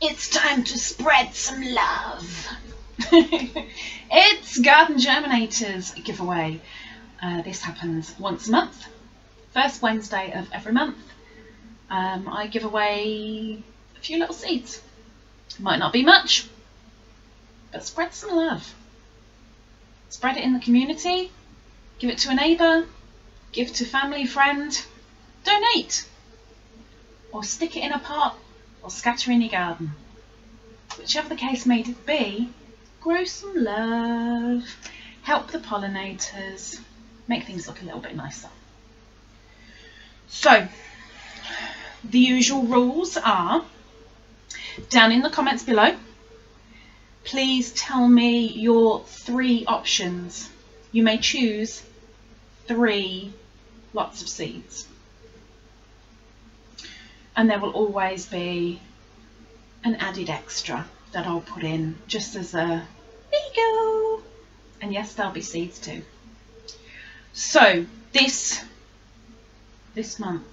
it's time to spread some love. it's Garden Germinators giveaway. Uh, this happens once a month, first Wednesday of every month. Um, I give away a few little seeds. Might not be much, but spread some love. Spread it in the community, give it to a neighbour, give to family, friend, donate, or stick it in a pot or scatter in your garden. Whichever the case may be, grow some love, help the pollinators, make things look a little bit nicer. So, the usual rules are down in the comments below. Please tell me your three options. You may choose three lots of seeds. And there will always be an added extra that I'll put in just as a there you go. And yes, there'll be seeds too. So this this month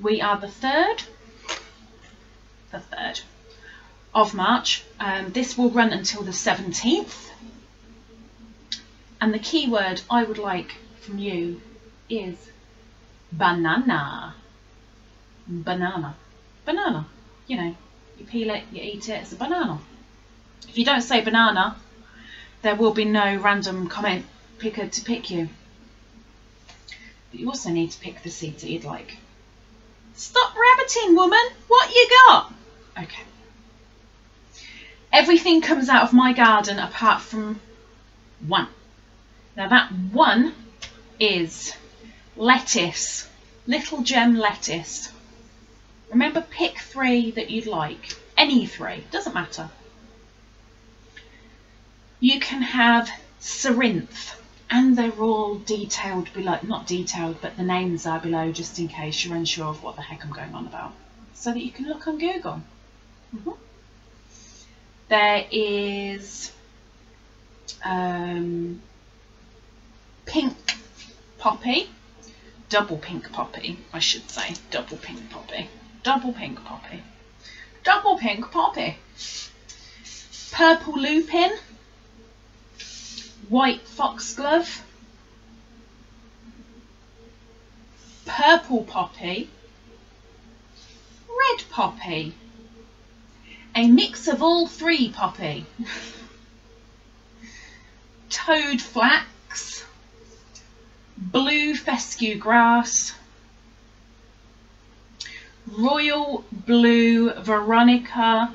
we are the third the third of March. Um, this will run until the 17th. And the keyword I would like from you is banana. Banana. Banana. You know, you peel it, you eat it, it's a banana. If you don't say banana, there will be no random comment picker to pick you. But you also need to pick the seeds that you'd like. Stop rabbiting, woman! What you got? Okay. Everything comes out of my garden apart from one. Now that one is lettuce, little gem lettuce. Remember, pick three that you'd like. Any three, doesn't matter. You can have Cerinth, and they're all detailed below. Not detailed, but the names are below just in case you're unsure of what the heck I'm going on about. So that you can look on Google. Mm -hmm. There is um, pink poppy, double pink poppy, I should say, double pink poppy, double pink poppy, double pink poppy, purple lupin, white foxglove, purple poppy, red poppy, a mix of all three poppy, toad flax, blue fescue grass, royal blue Veronica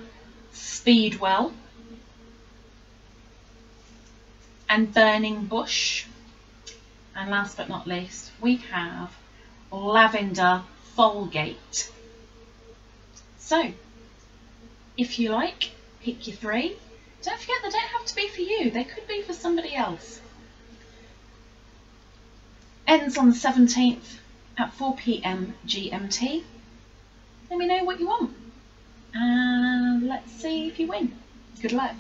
speedwell, and burning bush. And last but not least, we have lavender Folgate. So, if you like, pick your three. Don't forget they don't have to be for you, they could be for somebody else. Ends on the 17th at 4pm GMT. Let me know what you want. And let's see if you win. Good luck.